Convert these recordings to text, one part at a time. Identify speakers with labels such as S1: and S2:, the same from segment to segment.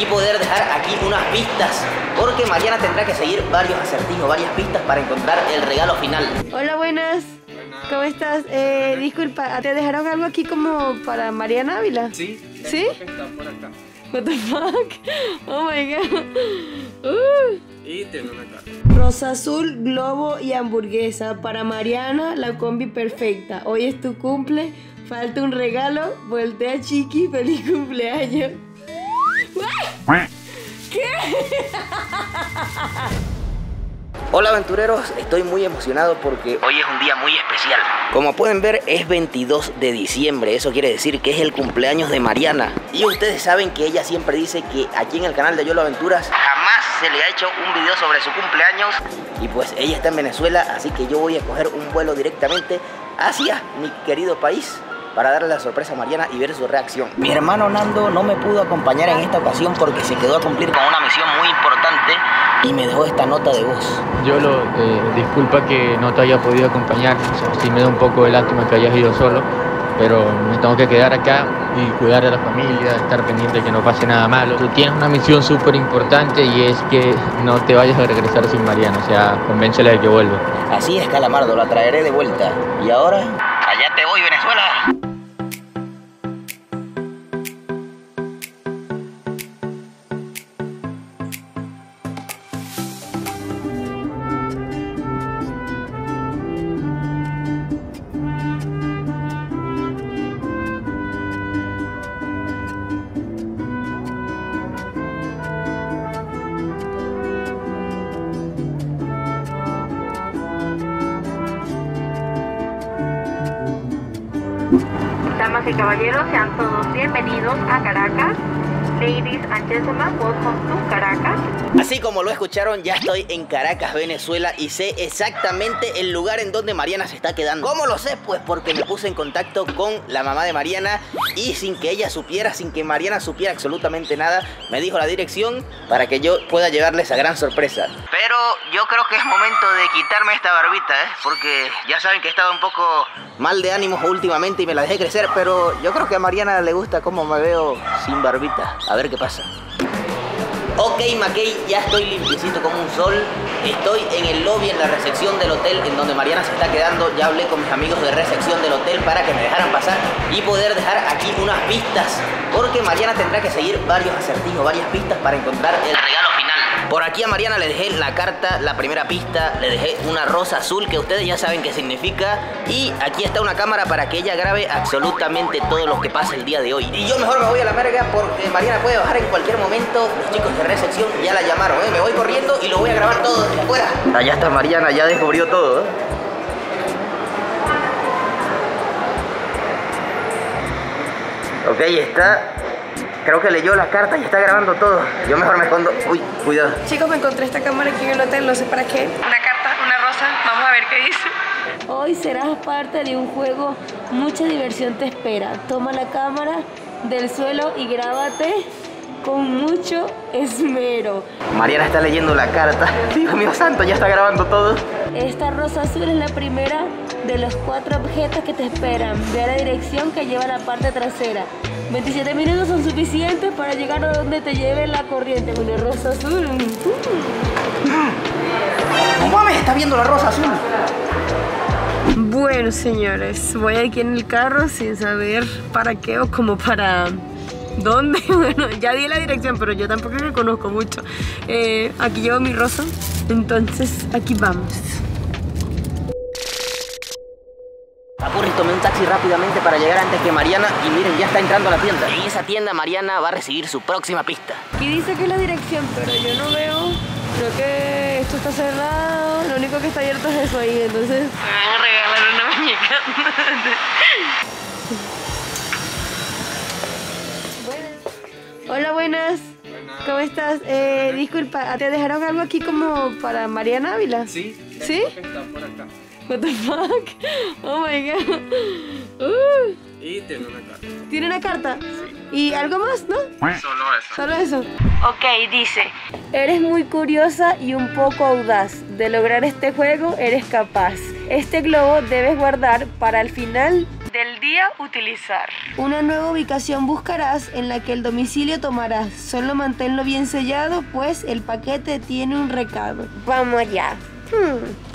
S1: y poder dejar aquí unas pistas porque Mariana tendrá que seguir varios acertijos, varias pistas para encontrar el regalo final.
S2: Hola, buenas. ¿Cómo estás? Eh, disculpa, ¿te dejaron algo aquí como para Mariana Ávila?
S3: Sí.
S2: ¿Sí?
S3: Está por acá.
S2: What the fuck? Oh my god. Uh.
S3: Y tiene una carta.
S2: Rosa azul, globo y hamburguesa. Para Mariana, la combi perfecta. Hoy es tu cumple, falta un regalo. Voltea chiqui, feliz cumpleaños.
S1: Hola aventureros, estoy muy emocionado porque hoy es un día muy especial. Como pueden ver es 22 de diciembre, eso quiere decir que es el cumpleaños de Mariana. Y ustedes saben que ella siempre dice que aquí en el canal de Yolo Aventuras jamás se le ha hecho un video sobre su cumpleaños. Y pues ella está en Venezuela, así que yo voy a coger un vuelo directamente hacia mi querido país para darle la sorpresa a Mariana y ver su reacción. Mi hermano Nando no me pudo acompañar en esta ocasión porque se quedó a cumplir con una misión muy importante y me dejó esta nota de voz.
S4: Yo lo eh, disculpa que no te haya podido acompañar, o sea, sí me da un poco de lástima que hayas ido solo, pero me tengo que quedar acá y cuidar de la familia, estar pendiente de que no pase nada malo. Tú tienes una misión súper importante y es que no te vayas a regresar sin Mariana, o sea, convéncela de que vuelva.
S1: Así es, Calamardo, la traeré de vuelta. Y ahora, allá te voy, Venezuela.
S5: Caballeros, sean todos bienvenidos a Caracas. Ladies and gentlemen, welcome to Caracas.
S1: Así como lo escucharon, ya estoy en Caracas, Venezuela y sé exactamente el lugar en donde Mariana se está quedando. ¿Cómo lo sé? Pues porque me puse en contacto con la mamá de Mariana y sin que ella supiera, sin que Mariana supiera absolutamente nada, me dijo la dirección para que yo pueda llevarle esa gran sorpresa. Pero yo creo que es momento de quitarme esta barbita, ¿eh? Porque ya saben que he estado un poco mal de ánimos últimamente y me la dejé crecer, pero yo creo que a Mariana le gusta cómo me veo sin barbita. A ver qué pasa. Ok, Mackey, ya estoy limpiecito como un sol. Estoy en el lobby, en la recepción del hotel en donde Mariana se está quedando. Ya hablé con mis amigos de recepción del hotel para que me dejaran pasar y poder dejar aquí unas pistas. Porque Mariana tendrá que seguir varios acertijos, varias pistas para encontrar el regalo final. Aquí a Mariana le dejé la carta, la primera pista, le dejé una rosa azul que ustedes ya saben qué significa. Y aquí está una cámara para que ella grabe absolutamente todo lo que pasa el día de hoy. Y yo mejor me voy a la verga porque Mariana puede bajar en cualquier momento. Los chicos de recepción ya la llamaron, ¿eh? Me voy corriendo y lo voy a grabar todo desde afuera. Allá está Mariana, ya descubrió todo, ¿eh? Ok, está. Creo que leyó la carta y está grabando todo. Yo mejor me escondo. Uy, cuidado.
S2: Chicos, me encontré esta cámara aquí en el hotel, no sé para qué.
S5: Una carta, una rosa, vamos a ver qué dice.
S2: Hoy serás parte de un juego, mucha diversión te espera. Toma la cámara del suelo y grábate con mucho esmero.
S1: Mariana está leyendo la carta. Dios mío santo, ya está grabando todo.
S2: Esta rosa azul es la primera de los cuatro objetos que te esperan. Ve a la dirección que lleva a la parte trasera. 27 minutos son suficientes para llegar a donde te lleve la corriente. Una rosa azul.
S1: No mames, está viendo la rosa azul.
S2: Bueno, señores, voy aquí en el carro sin saber para qué o como para dónde. Bueno, ya di la dirección, pero yo tampoco me conozco mucho. Eh, aquí llevo mi rosa, entonces aquí vamos.
S1: Tomé un taxi rápidamente para llegar antes que Mariana y miren, ya está entrando a la tienda. En esa tienda Mariana va a recibir su próxima pista.
S2: Aquí dice que es la dirección, pero yo no veo. Creo que esto está cerrado. Lo único que está abierto es eso ahí, entonces.
S5: Me van a regalar una muñeca.
S2: Hola, buenas. ¿Cómo estás? Eh, disculpa, ¿te dejaron algo aquí como para Mariana Ávila?
S3: Sí.
S2: ¿Sí?
S3: Está por acá.
S2: What the fuck? Oh my god. Uh,
S3: Y tiene una carta.
S2: Tiene una carta. Y algo más, ¿no?
S3: Solo eso.
S2: Solo eso.
S5: Ok, dice.
S2: Eres muy curiosa y un poco audaz. De lograr este juego eres capaz. Este globo debes guardar para el final
S5: De
S2: del día utilizar. Una nueva ubicación buscarás en la que el domicilio tomarás. Solo manténlo bien sellado, pues el paquete tiene un recado. Vamos allá. Hmm.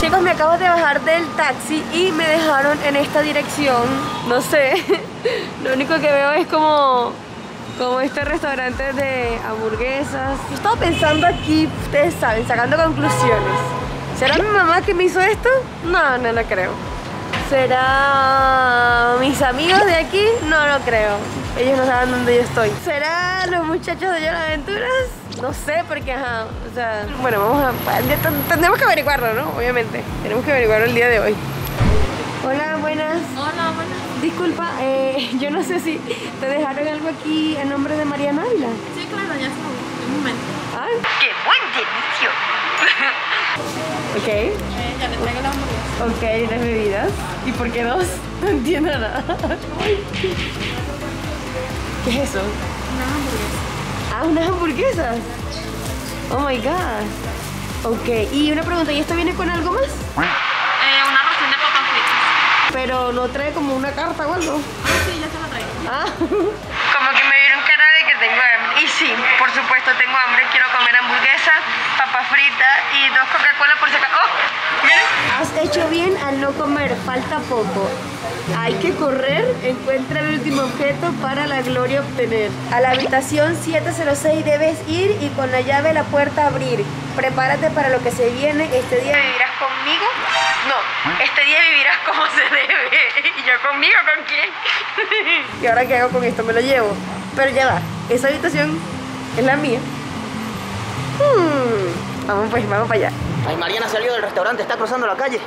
S2: Chicos, me acabo de bajar del taxi y me dejaron en esta dirección. No sé. Lo único que veo es como como este restaurante de hamburguesas. Yo estaba pensando aquí, ustedes saben, sacando conclusiones. ¿Será mi mamá que me hizo esto? No, no lo creo. ¿Será mis amigos de aquí? No lo creo. Ellos no saben dónde yo estoy. ¿Será los muchachos de Yo Aventuras? No sé, porque ajá, o sea, bueno, vamos a... Tendremos que averiguarlo, ¿no? Obviamente. Tenemos que averiguarlo el día de hoy. Hola, buenas.
S6: Hola, buenas.
S2: Disculpa, eh, yo no sé si te dejaron algo aquí en nombre de Mariana Ávila.
S6: Sí, claro, ya vi. Un momento.
S2: Ay. ¡Qué buen servicio! Ok.
S6: Eh, ya le traigo la hamburguesa.
S2: Ok, las bebidas. ¿Y por qué dos? No entiendo nada. ¿qué? ¿Qué es eso?
S6: Una hamburguesa.
S2: Ah, unas hamburguesas. Oh my god. Ok, y una pregunta, ¿y esto viene con algo más?
S6: Eh, una ración de papas fritas.
S2: Pero no trae como una carta o algo.
S6: Ah, sí, ya se la traigo.
S2: Ah. Como que me vieron cara de que tengo hambre. Y sí, por supuesto tengo hambre. Quiero comer hamburguesa, papa frita y dos Coca-Cola por si acaso. ¡Oh! Has hecho bien al no comer. Falta poco. Hay que correr. Encuentra el último objeto para la gloria obtener. A la habitación 706 debes ir y con la llave la puerta abrir. Prepárate para lo que se viene. Este día vivirás conmigo. No, este día vivirás como se debe. ¿Y yo conmigo con quién? ¿Y ahora qué hago con esto? Me lo llevo. Pero ya va, esa habitación es la mía. Hmm, Vamos pues, vamos para allá.
S1: Ay, Mariana salió del restaurante, está cruzando la calle.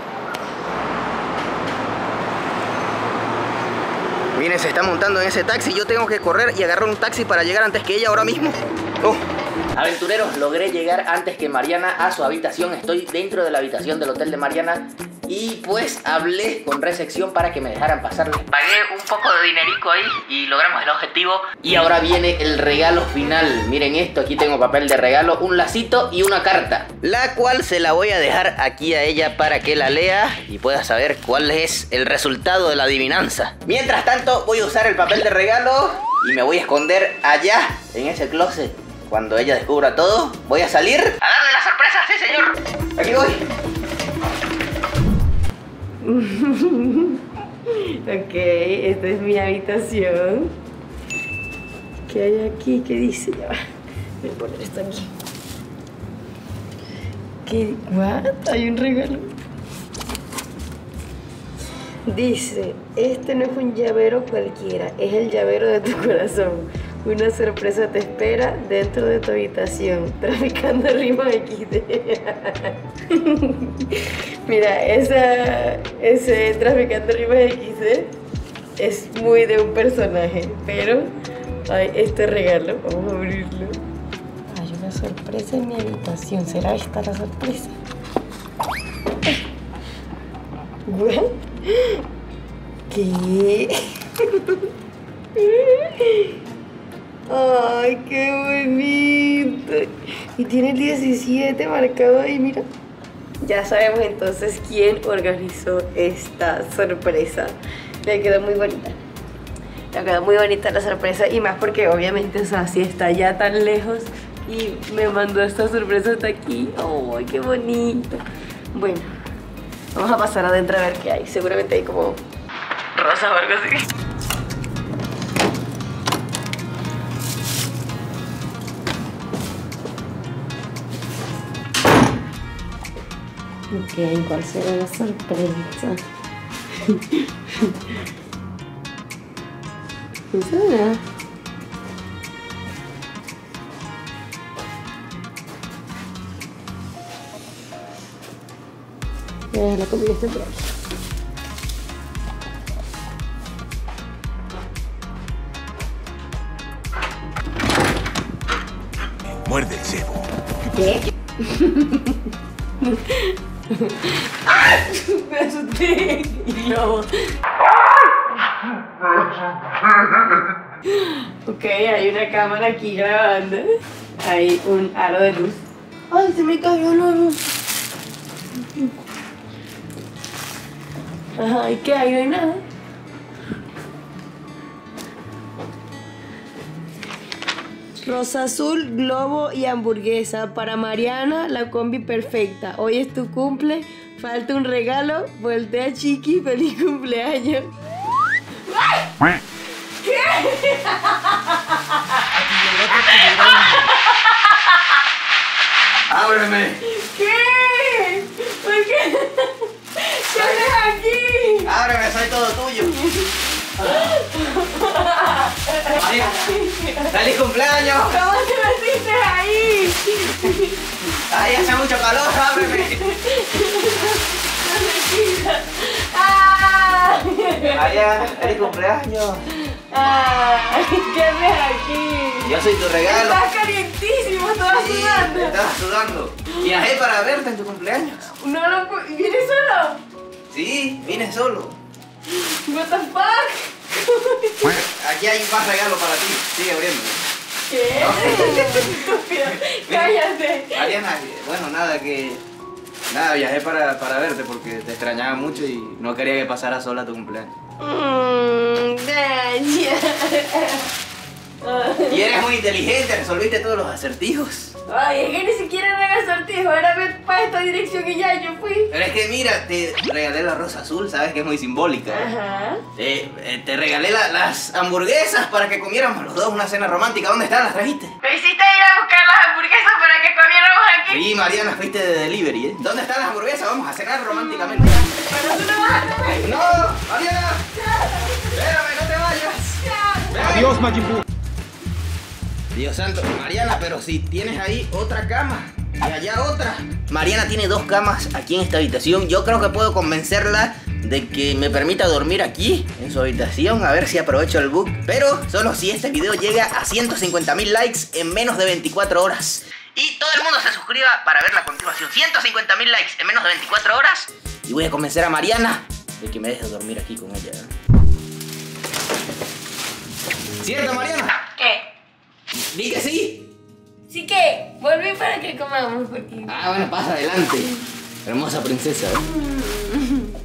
S1: Miren, se está montando en ese taxi. Yo tengo que correr y agarrar un taxi para llegar antes que ella ahora mismo. Oh. Aventureros, logré llegar antes que Mariana a su habitación. Estoy dentro de la habitación del hotel de Mariana. Y pues hablé con recepción para que me dejaran pasar. Les pagué un poco de dinerico ahí y logramos el objetivo. Y ahora viene el regalo final. Miren esto, aquí tengo papel de regalo, un lacito y una carta. La cual se la voy a dejar aquí a ella para que la lea y pueda saber cuál es el resultado de la adivinanza. Mientras tanto, voy a usar el papel de regalo y me voy a esconder allá en ese closet. Cuando ella descubra todo, voy a salir a darle la sorpresa, sí señor. Aquí voy.
S2: Ok, esta es mi habitación. ¿Qué hay aquí? ¿Qué dice? Ya. Voy a poner esto aquí. ¿Qué? ¿What? Hay un regalo. Dice, este no es un llavero cualquiera, es el llavero de tu corazón. Una sorpresa te espera dentro de tu habitación, traficando ritmo XD. Mira, esa, ese traficando ritmo XD es muy de un personaje, pero hay este regalo, vamos a abrirlo. Hay una sorpresa en mi habitación, ¿será esta la sorpresa? ¿What? ¿Qué? Ay, qué bonito. Y tiene el 17 marcado ahí, mira. Ya sabemos entonces quién organizó esta sorpresa. Le quedó muy bonita. Le quedó muy bonita la sorpresa y más porque obviamente, o sea, si está ya tan lejos y me mandó esta sorpresa hasta aquí. ¡Ay, qué bonito! Bueno, vamos a pasar adentro a ver qué hay. Seguramente hay como rosa o algo así. Ok, ¿cuál será la sorpresa? ¿Qué será? Voy a dejar la comida esta por aquí.
S7: Muerde el cebo.
S2: ¿Qué? Me asusté. Y luego. Ok, hay una cámara aquí grabando. Hay un aro de luz. ¡Ay, se me cayó la luz! Ajá, ¿y qué hay? No hay nada. Rosa azul, globo y hamburguesa. Para Mariana, la combi perfecta. Hoy es tu cumple, falta un regalo. Voltea chiqui, feliz cumpleaños.
S1: ¡Ábreme!
S2: ¿Qué? ¿Por qué? ¿Qué haces aquí?
S1: ¡Ábreme! ¡Soy todo tuyo! ¡Feliz cumpleaños!
S2: ¿Cómo te metiste ahí?
S1: ¡Ay, hace mucho calor! ¡Ábreme! María, ¡feliz cumpleaños!
S2: ¡Ay! ¿Qué haces aquí?
S1: Yo soy tu regalo.
S2: Estás calientísimo, estás
S1: Sí,
S2: sudando.
S1: Estaba sudando. Viajé para verte en tu cumpleaños.
S2: No lo ¿Vienes solo?
S1: Sí, vine solo.
S2: What the fuck?
S1: Aquí hay más regalo para ti. Sigue abriendo.
S2: ¿Qué? Estúpido. Cállate.
S1: Mariana, bueno, nada, que... Nada, viajé para, para verte porque te extrañaba mucho y no quería que pasara sola tu cumpleaños.
S2: Mmm.
S1: Y eres muy inteligente, resolviste todos los acertijos.
S2: Ay, es que ni siquiera era el sortijo, era ver para esta dirección y ya yo fui.
S1: Pero es que mira, te regalé la rosa azul, sabes que es muy simbólica.
S2: Ajá.
S1: Eh, eh, te regalé la- las hamburguesas para que comiéramos los dos una cena romántica. ¿Dónde están? ¿Las trajiste?
S2: Me hiciste ir a buscar las hamburguesas para que comiéramos aquí.
S1: Sí, Mariana, fuiste de delivery, ¿eh? ¿Dónde están las hamburguesas? Vamos a cenar románticamente.
S2: Pero tú no vas a comer.
S1: ¡No! ¡Mariana! ¡Espérame, no te vayas!
S7: Adiós, Majin Buu.
S1: Dios santo, Mariana, pero si tienes ahí otra cama y allá otra. Mariana tiene dos camas aquí en esta habitación. Yo creo que puedo convencerla de que me permita dormir aquí en su habitación. A ver si aprovecho el book. Pero solo si este video llega a 150 mil likes en menos de 24 horas. Y todo el mundo se suscriba para verla a continuación. 150 mil likes en menos de 24 horas. Y voy a convencer a Mariana de que me deje dormir aquí con ella. ¿Cierto, Mariana?
S2: ¿Qué?
S1: Di que sí.
S2: Sí que, volví para que comamos porque...
S1: Ah, bueno, pasa adelante. Hermosa princesa. ¿eh?